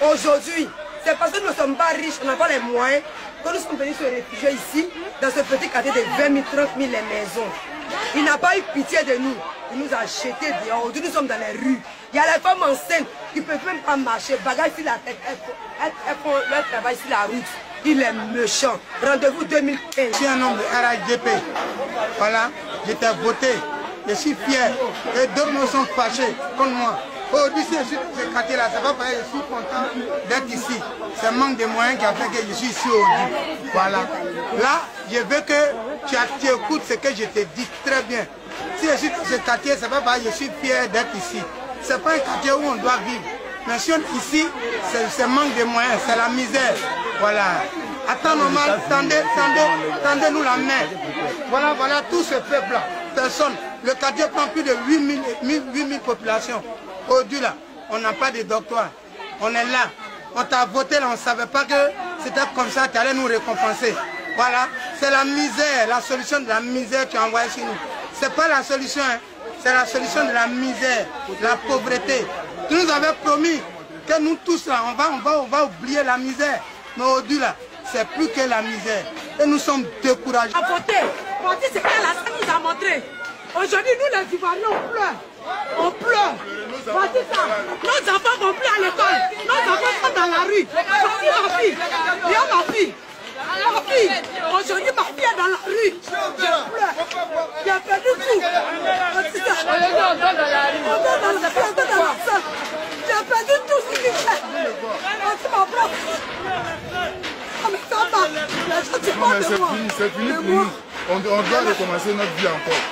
Aujourd'hui, c'est parce que nous ne sommes pas riches, on n'a pas les moyens, que nous sommes venus se réfugier ici, dans ce petit quartier de 20 000, 30 000 les maisons. Il n'a pas eu pitié de nous. Il nous a jetés dehors. Aujourd'hui, nous sommes dans les rues. Il y a les femmes enceintes qui ne peuvent même pas marcher. Bagage sur la tête. Elles, font leur travail sur la route. Il est méchant. Rendez-vous 2015. Je suis un homme de RHDP. Voilà, j'étais voté. Je suis fier. Et d'autres me sont fâchés contre moi. Aujourd'hui, si je suis ce quartier-là, ça va pas je suis content d'être ici. C'est manque de moyens qui a fait que je suis ici aujourd'hui. Voilà. Là, je veux que tu, tu écoutes ce que je te dis très bien. Si je suis dans ce quartier, ça va pas je suis fier d'être ici. Ce n'est pas un quartier où on doit vivre. Mais si on est ici, c'est manque de moyens, c'est la misère. Voilà. Attends, normal, tendez, tendez, tendez-nous la main. Voilà, voilà, tout ce peuple-là, personne. Le quartier prend plus de 8000 8000 populations. Aujourd'hui, là, on n'a pas de doctorat. On est là. On t'a voté là, on ne savait pas que c'était comme ça, tu allais nous récompenser. Voilà, c'est la misère, la solution de la misère que tu as envoyée chez nous. Ce n'est pas la solution, hein. c'est la solution de la misère, la pauvreté. Tu nous avais promis que nous tous là, on va, on va, on va oublier la misère. Mais aujourd'hui c'est plus que la misère. Et nous sommes découragés. À voter, voter c'est que la scène nous a montré. Aujourd'hui, nous les Ivoiriens, on pleure. On pleure. Voici ça. Nos enfants vont plus à l'école. Nos enfants sont dans la rue. Voici ma fille. Viens ma fille. Ma fille. Aujourd'hui, ma fille est dans la rue. Je pleure. J'ai perdu tout. Voici ça. On est dans la rue. On est dans la rue. On est dans la salle. J'ai perdu tout ce qu'il fait. Voici ma propre. Ah, mais ça va. Les gens, tu parles de moi. C'est fini, c'est fini pour nous. On, on doit recommencer notre vie encore.